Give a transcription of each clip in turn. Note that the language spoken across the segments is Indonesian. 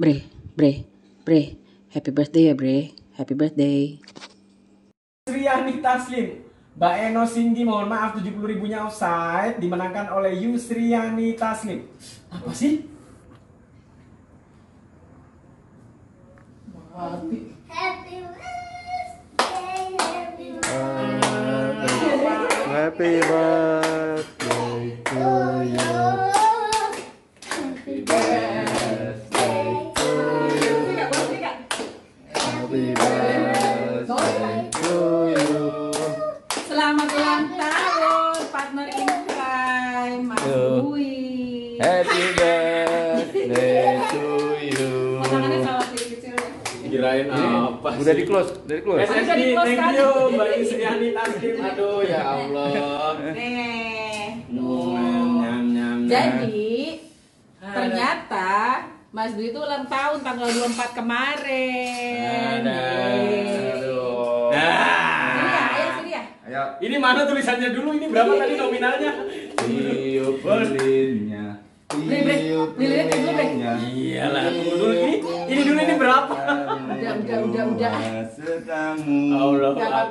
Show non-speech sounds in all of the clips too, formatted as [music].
Bre, Bre, Bre. Happy birthday ya, Bre. Happy birthday. Sriani Taslim Mbak Eno Singgi mohon maaf 70 ribunya offside dimenangkan oleh Yusriani Taslim apa sih? Mati. Happy birthday, happy birthday. Happy birthday to you. Happy birthday to you. Selamat ulang tahun partner in crime, Mas. Dwi. Happy [laughs] birthday to you. Ya. Kirain apa Udah di close, udah di close. SSD, di-close thank you Mbak Yusriani Taslim Aduh ya Allah Nih. Nyam, nyam, nyam. Jadi ternyata Mas Dwi itu ulang tahun tanggal 24 kemarin. Ada. Aduh. Sini ya, Nah. ayo sini ya. Ayo. Ini mana tulisannya dulu? Ini berapa tadi nominalnya? Tiup lilinnya. Tiup Lilinnya. Iyalah, tunggu dulu ini. Ini dulu ini berapa? Udah, udah, udah, udah. Setamu. Allah. Allah.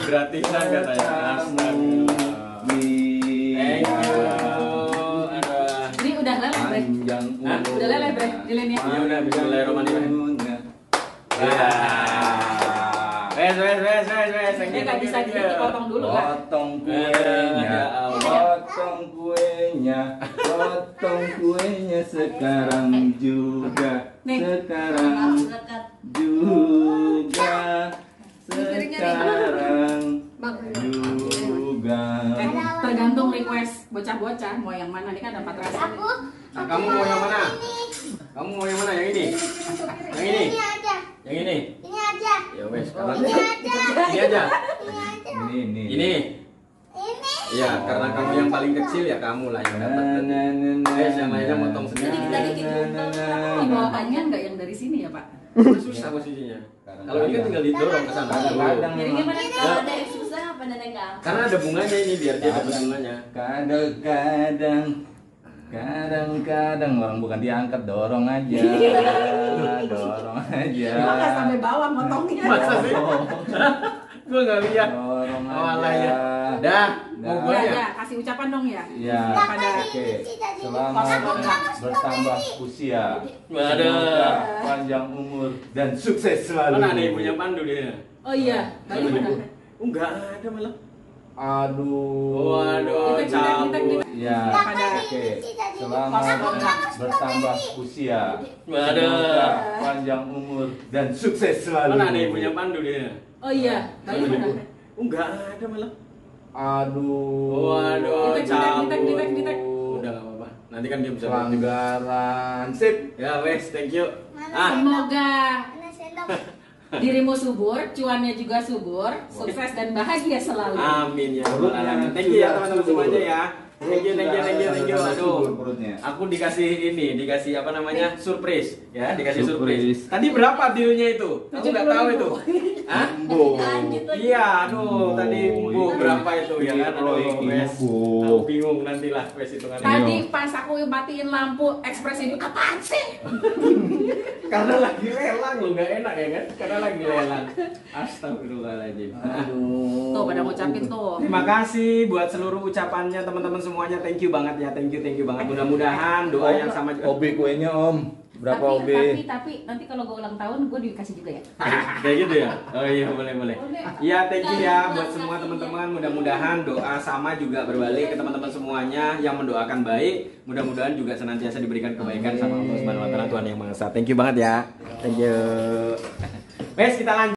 Gratisan katanya. Astagfirullah. Leleh, Bre. Panjang. Udah leleh, Bre. Lilinnya. Ya udah, bismillahirrahmanirrahim. Ya. Wes, wes, wes, wes, wes. Thank Ini you, nggak thank you, bisa dipotong dulu kan? Potong Ya kuenya, Allah. potong kuenya, potong kuenya sekarang juga, sekarang juga, sekarang juga. Tergantung request bocah-bocah mau yang mana nih kan ada empat rasa. Aku Nah, kamu mau yang mana? Kamu mau yang mana? Yang ini? Yang ini? ini aja. Yang ini? Ini aja. Ya wes, karena Ini aja. ini aja. Ini aja. Ini, ini. Ini. Ini. Iya, karena kamu yang paling kecil ya kamu lah yang dapat. Eh, yang lainnya motong sendiri. Ini bawaannya nggak yang dari sini ya Pak? Susah posisinya. Kalau ini kan tinggal didorong ke sana. Kadang-kadang Miringnya mana? Ini kalau dari susah apa gampang? Karena ada bunganya ini biar dia dapat bunganya. Kadang-kadang Kadang-kadang orang bukan diangkat dorong aja [laughs] Dorong aja Maka sampai bawah motongnya. Masa sih? [laughs] [laughs] Gua nggak lihat. Dorong Oh, alah aja ya. Dah, mau gua Ya, ya. ya, kasih ucapan dong ya. Ya, Pada oke. Selamat bertambah usia. Ada. Semoga panjang umur dan sukses selalu. Mana ada ibunya Pandu dia? Oh iya, mana? Enggak ada malah. Aduh. Waduh, kita- Ya, Pada oke. Selamat bertambah usia. Ada. Semoga panjang umur dan sukses selalu. Mana ada ibunya Pandu dia? Oh iya, bayi mana? Enggak ada malah. Aduh. Waduh, ditek. Udah nggak apa-apa. Nanti kan dia bisa. Pelanggaran. Sip. Ya wes, thank you. Ah, Semoga Mana sendok? [laughs] dirimu subur, cuannya juga subur, sukses dan bahagia selalu. amin ya rabbal Perutnya alamin. Thank you ya teman-teman semuanya ya. Thank you, thank you, thank you, thank you. Aduh. Aku dikasih ini, dikasih apa namanya? Surprise, ya, dikasih surprise. Surprise. Tadi berapa dealnya itu? Aku nggak tahu itu. Hah? Iya, aduh, tadi bu berapa itu ya kan? Aduh, Ini wes. Bu. Aku bingung nantilah wes itu kan. Tadi pas aku matiin lampu ekspresi ini apaan sih? [laughs] Karena lagi lelang loh, nggak enak ya kan? Karena lagi lelang. Astagfirullahaladzim. Aduh. Tuh pada ngucapin tuh. Terima kasih buat seluruh ucapannya teman-teman semuanya. Thank you banget ya, thank you, thank you banget. Mudah-mudahan doa yang sama. OB kuenya Om. Berapa tapi, OB? tapi tapi nanti kalau gue ulang tahun gue dikasih juga ya. Kayak gitu ya? Oh iya boleh boleh. Iya thank you ya buat semua teman-teman. Mudah-mudahan doa sama juga berbalik ke teman-teman semuanya yang mendoakan baik. Mudah-mudahan juga senantiasa diberikan kebaikan sama Allah Subhanahu wa taala Tuhan yang Maha Esa. Thank you banget ya. Thank you. Wes kita lanjut.